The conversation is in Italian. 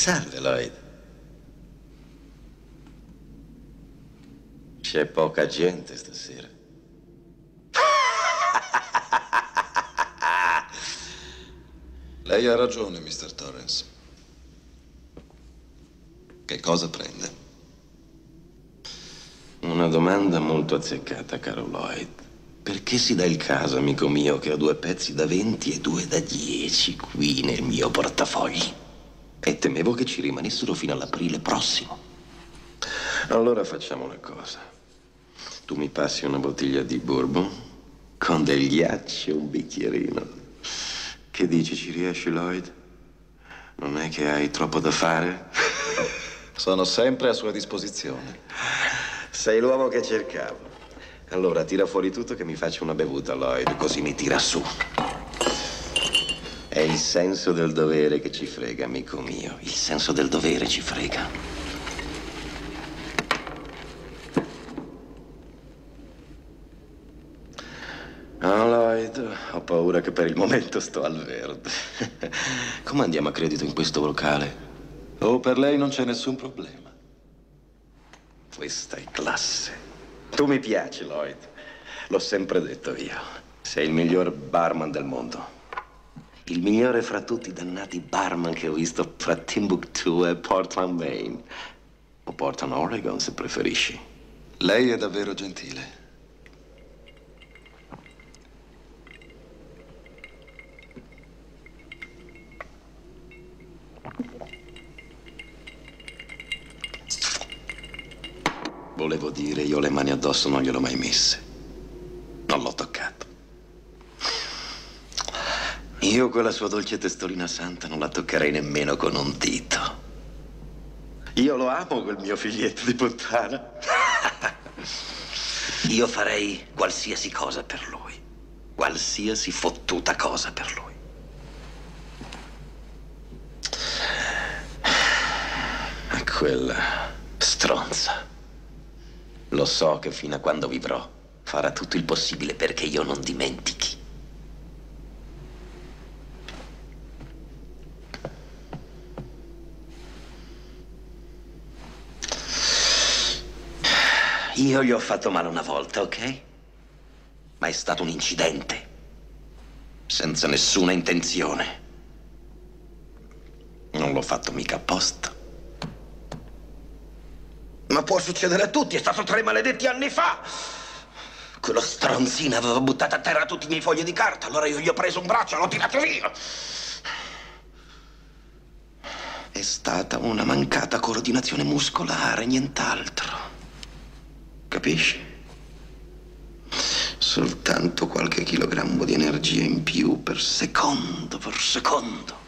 Salve, Lloyd. C'è poca gente stasera. Lei ha ragione, Mr. Torrance. Che cosa prende? Una domanda molto azzeccata, caro Lloyd. Perché si dà il caso, amico mio, che ho due pezzi da 20 e due da 10 qui nel mio portafogli? E temevo che ci rimanessero fino all'aprile prossimo. Allora facciamo una cosa. Tu mi passi una bottiglia di bourbon con del ghiaccio e un bicchierino. Che dici, ci riesci, Lloyd? Non è che hai troppo da fare? Sono sempre a sua disposizione. Sei l'uomo che cercavo. Allora tira fuori tutto che mi faccia una bevuta, Lloyd, così mi tira su. È il senso del dovere che ci frega, amico mio. Il senso del dovere ci frega. Oh, Lloyd, ho paura che per il momento sto al verde. Come andiamo a credito in questo locale? Oh, per lei non c'è nessun problema. Questa è classe. Tu mi piaci, Lloyd. L'ho sempre detto io. Sei il miglior barman del mondo. Il migliore fra tutti i dannati barman che ho visto fra Timbuktu e Portland, Maine. O Portland, Oregon, se preferisci. Lei è davvero gentile. Volevo dire, io le mani addosso non gliel'ho mai messe. Non l'ho toccato. Io quella sua dolce testolina santa non la toccherei nemmeno con un dito. Io lo amo quel mio figlietto di puttana. Io farei qualsiasi cosa per lui. Qualsiasi fottuta cosa per lui. Quella stronza. Lo so che fino a quando vivrò farà tutto il possibile perché io non dimentichi. Io gli ho fatto male una volta, ok? Ma è stato un incidente. Senza nessuna intenzione. Non l'ho fatto mica apposta. Ma può succedere a tutti, è stato tre maledetti anni fa. Quello stronzino aveva buttato a terra tutti i miei fogli di carta, allora io gli ho preso un braccio e l'ho tirato via. È stata una mancata coordinazione muscolare, nient'altro. Capisci? Soltanto qualche chilogrammo di energia in più per secondo, per secondo.